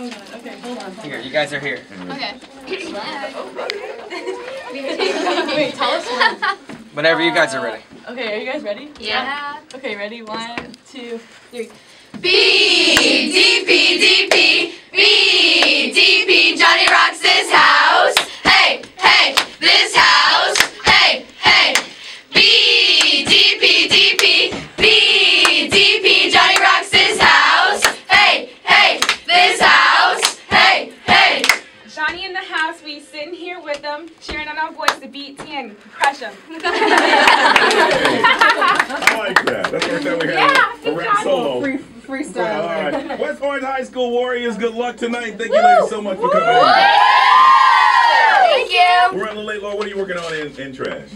Oh god, okay, hold on. Here, you guys are here. Okay. Wait, tell us when. Whenever you guys are ready. Uh, okay, are you guys ready? Yeah. Okay, ready? One, two, three. B D P D P B D P Johnny rocks this house. House, we sitting here with them, cheering on our boys to beat T and crush them. I like that. That's the first time we had Yeah, a rap solo. Free, Well, all right. West Orange High School Warriors, good luck tonight. Thank you ladies so much for coming in. Thank you. We're on the late, Lord. What are you working on in, in trash?